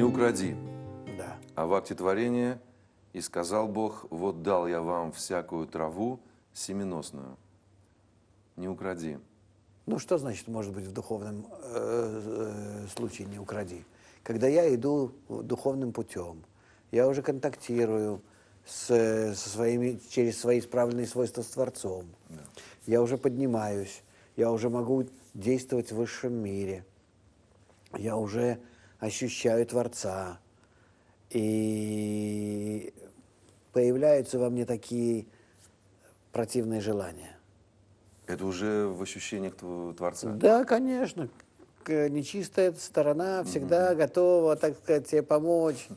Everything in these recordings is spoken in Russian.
укради. Да. А в акте творения «И сказал Бог, вот дал я вам всякую траву семеносную». Не укради. Ну, что значит, может быть, в духовном э, э, случае не укради? Когда я иду духовным путем, я уже контактирую с, со своими, через свои исправленные свойства с Творцом. Я уже поднимаюсь, я уже могу действовать в высшем мире. Я уже ощущаю Творца. И появляются во мне такие противные желания. Это уже в ощущениях тв- Творца. Да, конечно. Нечистая сторона всегда готова, так сказать, тебе помочь,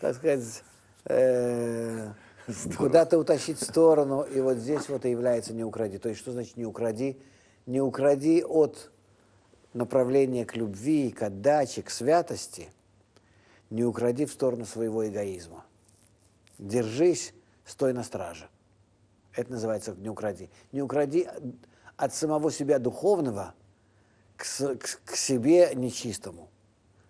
так сказать, э, куда-то утащить в сторону. И вот здесь вот и является «не укради». То есть что значит «не укради»? Не укради от направления к любви, к отдаче, к святости. Не укради в сторону своего эгоизма. Держись, стой на страже. Это называется «не укради». Не укради от самого себя духовного к, к- к себе нечистому.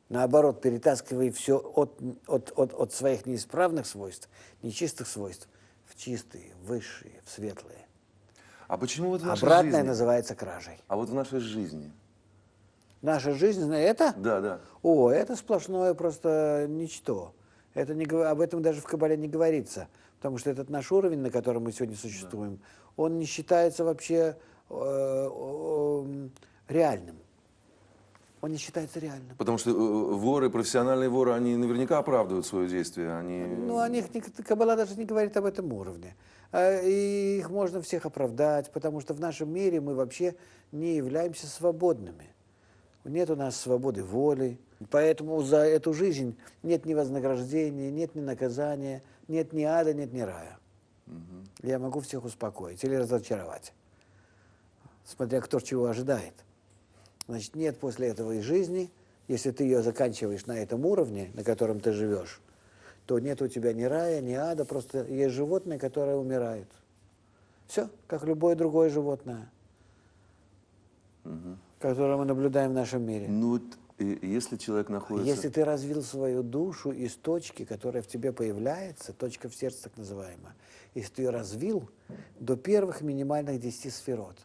Наоборот, перетаскивай все от, от, от, от своих неисправных свойств, нечистых свойств, в чистые, в высшие, в светлые. А почему вот в нашей Обратное жизни? называется кражей. А вот в нашей жизни? Наша жизнь, зна- это? Да, да. О, это сплошное просто ничто. Это не, об этом даже в Кабале не говорится. Потому что этот наш уровень, на котором мы сегодня существуем, он не считается вообще э, э, реальным. Он не считается реальным. Потому что э, воры, профессиональные воры, они наверняка оправдывают свое действие. Они... Ну, о них Каббала даже не говорит об этом уровне. А, И их можно всех оправдать, потому что в нашем мире мы вообще не являемся свободными. Нет у нас свободы воли. Поэтому за эту жизнь нет ни вознаграждения, нет ни наказания, нет ни ада, нет ни рая. Я могу всех успокоить или разочаровать, смотря кто чего ожидает. Значит, нет после этого и жизни, если ты ее заканчиваешь на этом уровне, на котором ты живешь, то нет у тебя ни рая, ни ада, просто есть животное, которое умирает. Все, как любое другое животное, которое мы наблюдаем в нашем мире. Ну, если человек находится... Если ты развил свою душу из точки, которая в тебе появляется, точка в сердце так называемая, если ты ее развил до первых минимальных 10 сферот,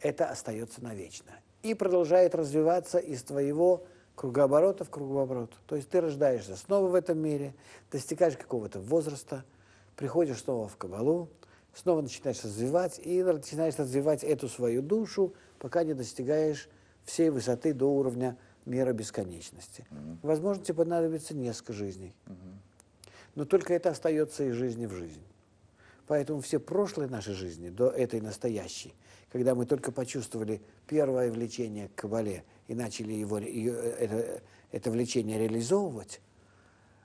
это остается навечно. И продолжает развиваться из твоего кругооборота в кругооборот. То есть ты рождаешься снова в этом мире, достигаешь какого-то возраста, приходишь снова в Кабалу, снова начинаешь развивать и начинаешь развивать эту свою душу, пока не достигаешь всей высоты до уровня мира бесконечности. Возможно, тебе понадобится несколько жизней. Но только это остается из жизни в жизнь. Поэтому все прошлые наши жизни до этой настоящей, когда мы только почувствовали первое влечение к кабале и начали его, ее, это, это влечение реализовывать,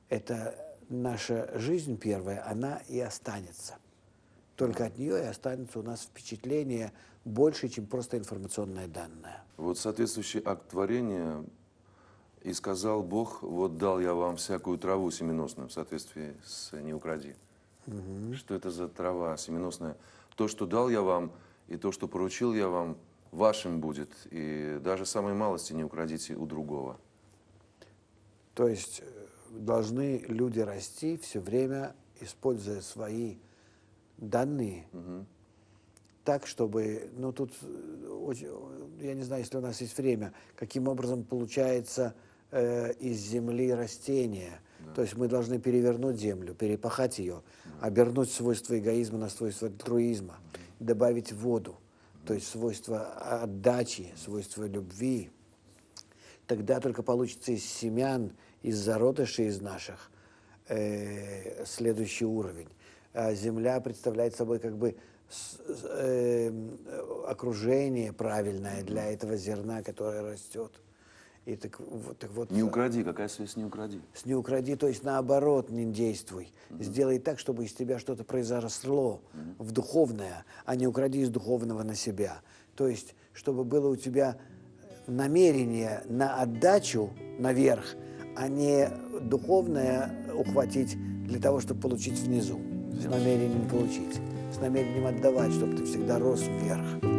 это наша жизнь первая, она и останется. Только от нее и останется у нас впечатление больше, чем просто информационное данное. Вот соответствующий акт творения «И сказал Бог, вот дал я вам всякую траву семеносную» в соответствии с «Не укради». Что это за трава семеносная? То, что дал я вам, и то, что поручил я вам, вашим будет. И даже самой малости не украдите у другого. То есть э, должны люди расти все время, используя свои данные, так, чтобы, ну тут, э, очень, я не знаю, если у нас есть время, каким образом получается э, из земли растение. То есть мы должны перевернуть землю, перепахать ее, обернуть свойства эгоизма на свойства альтруизма, добавить воду, то есть свойства отдачи, свойства любви, тогда только получится из семян, из зародышей из наших э, следующий уровень. А земля представляет собой как бы с- с- э, окружение правильное для этого зерна, которое растет. И так, вот, так вот, Не укради, какая связь не укради? с не укради, то есть наоборот не действуй. Сделай так, чтобы из тебя что-то произросло в духовное, а не укради из духовного на себя. То есть, чтобы было у тебя намерение на отдачу наверх, а не духовное ухватить для того, чтобы получить внизу. С намерением получить. С намерением отдавать, чтобы ты всегда рос вверх.